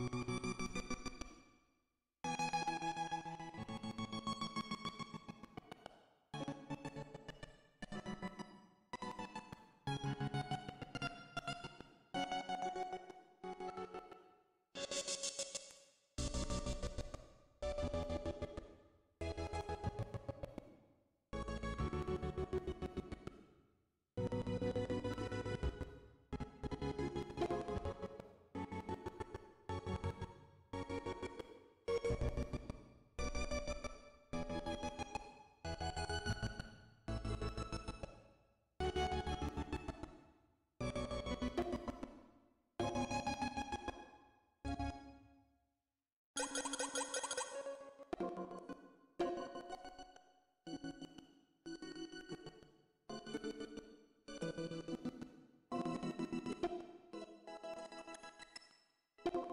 you you